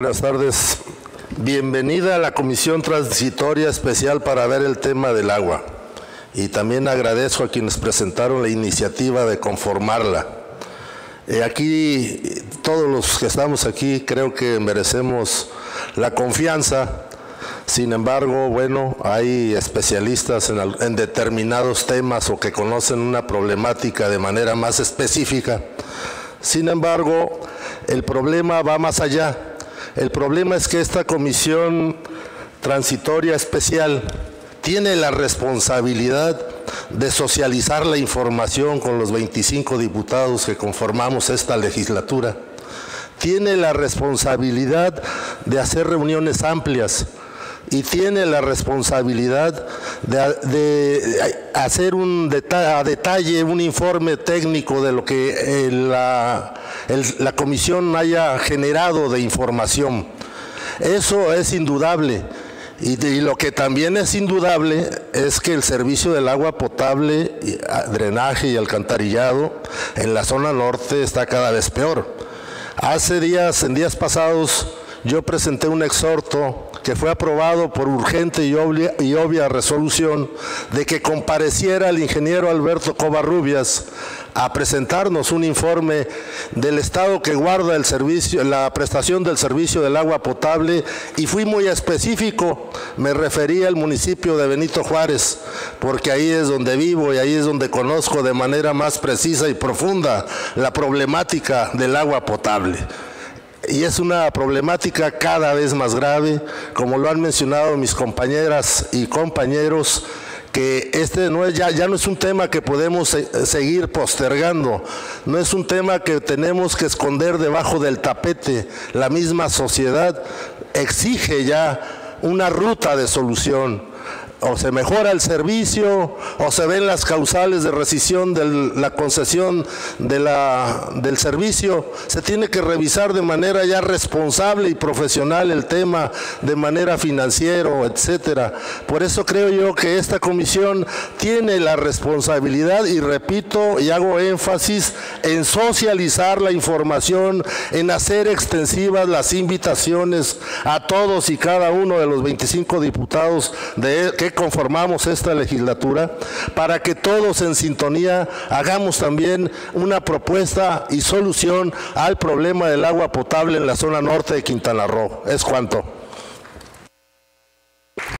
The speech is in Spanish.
Buenas tardes. Bienvenida a la Comisión Transitoria Especial para ver el tema del agua. Y también agradezco a quienes presentaron la iniciativa de conformarla. Eh, aquí, todos los que estamos aquí, creo que merecemos la confianza. Sin embargo, bueno, hay especialistas en, en determinados temas o que conocen una problemática de manera más específica. Sin embargo, el problema va más allá. El problema es que esta comisión transitoria especial tiene la responsabilidad de socializar la información con los 25 diputados que conformamos esta legislatura. Tiene la responsabilidad de hacer reuniones amplias y tiene la responsabilidad de, hacer un a detalle un informe técnico de lo que eh, la, comisión haya generado de información. Eso es indudable. Y, lo que también es indudable es que el servicio del agua potable, drenaje y alcantarillado en la zona norte está cada vez peor. Hace días, en días pasados, yo presenté un exhorto que fue aprobado por urgente y obvia, y obvia, resolución de que compareciera el ingeniero Alberto Covarrubias a presentarnos un informe del estado que guarda el servicio, la prestación del servicio del agua potable y fui muy específico, me refería al municipio de Benito Juárez, porque ahí es donde vivo y ahí es donde conozco de manera más precisa y profunda la problemática del agua potable y es una problemática cada vez más grave, como lo han mencionado mis compañeras y compañeros, que este no es, ya, ya no es un tema que podemos se, seguir postergando, no es un tema que tenemos que esconder debajo del tapete. La misma sociedad exige ya una ruta de solución o se mejora el servicio o se ven las causales de rescisión de la concesión del servicio. Se tiene que revisar de manera ya responsable y profesional el tema de manera financiero, etcétera. Por eso creo yo que esta comisión tiene la responsabilidad y repito y hago énfasis en socializar la información, en hacer extensivas las invitaciones a todos y cada uno de los 25 diputados de conformamos esta legislatura para que todos en sintonía hagamos también una propuesta y solución al problema del agua potable en la zona norte de Quintana Roo. Es cuanto.